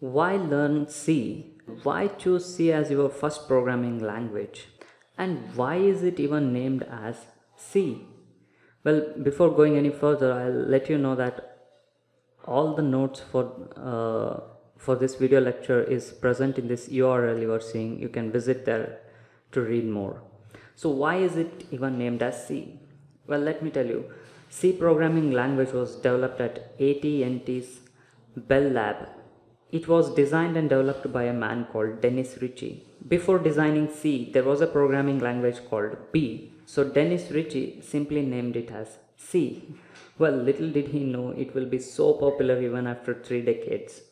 Why learn C? Why choose C as your first programming language? And why is it even named as C? Well, before going any further, I'll let you know that all the notes for uh, for this video lecture is present in this URL you are seeing. You can visit there to read more. So why is it even named as C? Well, let me tell you. C programming language was developed at AT&T's Bell Lab. It was designed and developed by a man called Dennis Ritchie. Before designing C, there was a programming language called B. So Dennis Ritchie simply named it as C. Well, little did he know it will be so popular even after three decades.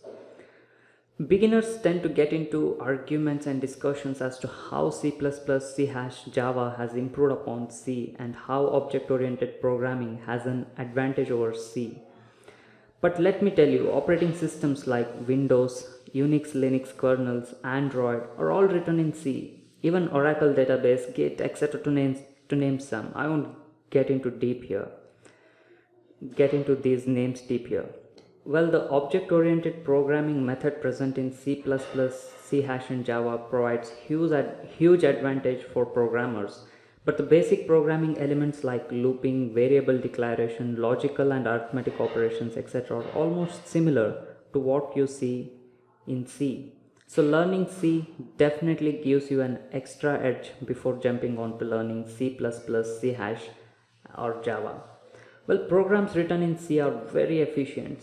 Beginners tend to get into arguments and discussions as to how C++, C hash, Java has improved upon C and how object-oriented programming has an advantage over C. But let me tell you, operating systems like Windows, Unix, Linux kernels, Android are all written in C. Even Oracle database, Git, etc. to name, to name some. I won't get into deep here. Get into these names deep here. Well, the object-oriented programming method present in C++, C hash and Java provides huge, huge advantage for programmers. But the basic programming elements like looping, variable declaration, logical and arithmetic operations, etc. are almost similar to what you see in C. So learning C definitely gives you an extra edge before jumping on to learning C++, C hash or Java. Well, programs written in C are very efficient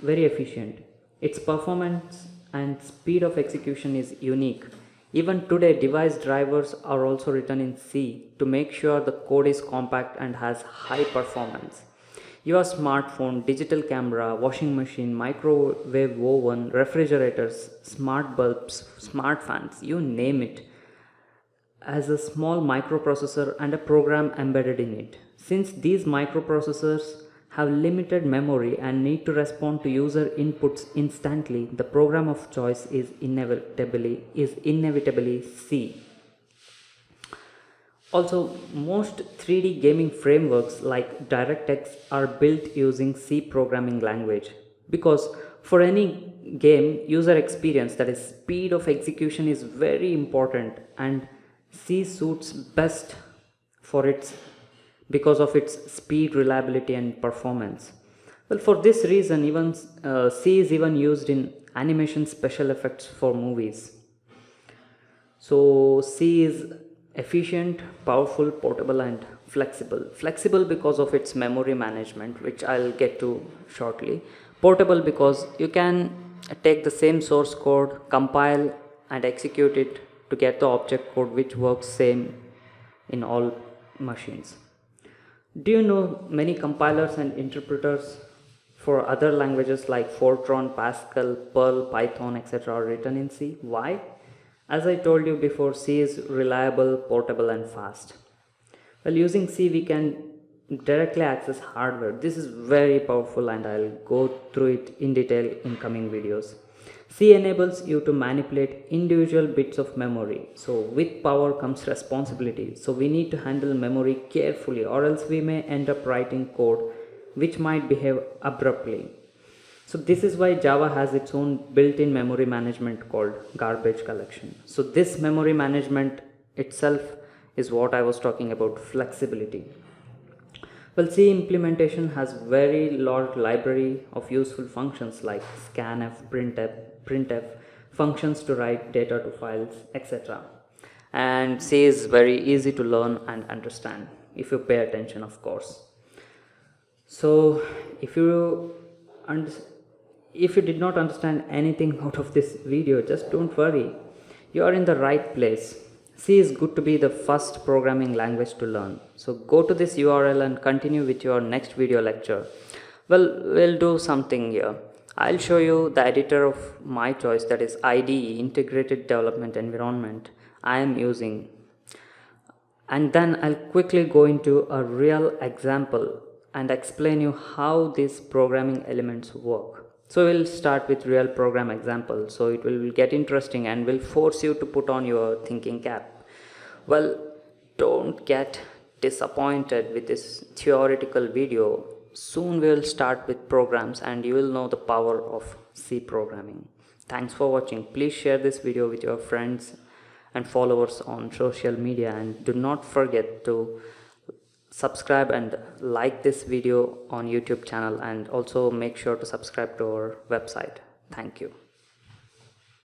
very efficient. Its performance and speed of execution is unique. Even today, device drivers are also written in C to make sure the code is compact and has high performance. Your smartphone, digital camera, washing machine, microwave oven, refrigerators, smart bulbs, smart fans, you name it, has a small microprocessor and a program embedded in it. Since these microprocessors have limited memory and need to respond to user inputs instantly, the program of choice is inevitably is inevitably C. Also, most 3D gaming frameworks like DirectX are built using C programming language because for any game, user experience that is speed of execution is very important and C suits best for its because of its speed, reliability and performance. Well, for this reason, even uh, C is even used in animation special effects for movies. So C is efficient, powerful, portable and flexible. Flexible because of its memory management, which I'll get to shortly. Portable because you can take the same source code, compile and execute it to get the object code which works same in all machines. Do you know many compilers and interpreters for other languages like Fortran, Pascal, Perl, Python, etc. are written in C? Why? As I told you before, C is reliable, portable and fast. Well, using C we can directly access hardware. This is very powerful and I'll go through it in detail in coming videos. C enables you to manipulate individual bits of memory. So with power comes responsibility. So we need to handle memory carefully or else we may end up writing code which might behave abruptly. So this is why Java has its own built-in memory management called garbage collection. So this memory management itself is what I was talking about flexibility. Well, C implementation has very large library of useful functions like scanf, printf, printf, functions to write data to files, etc. And C is very easy to learn and understand if you pay attention, of course. So, if you if you did not understand anything out of this video, just don't worry. You are in the right place C is good to be the first programming language to learn. So go to this URL and continue with your next video lecture. Well, we'll do something here. I'll show you the editor of my choice that is IDE, Integrated Development Environment I am using. And then I'll quickly go into a real example and explain you how these programming elements work. So we'll start with real program example. So it will get interesting and will force you to put on your thinking cap. Well, don't get disappointed with this theoretical video. Soon we'll start with programs and you will know the power of C programming. thanks for watching please share this video with your friends and followers on social media and do not forget to subscribe and like this video on youtube channel and also make sure to subscribe to our website. Thank you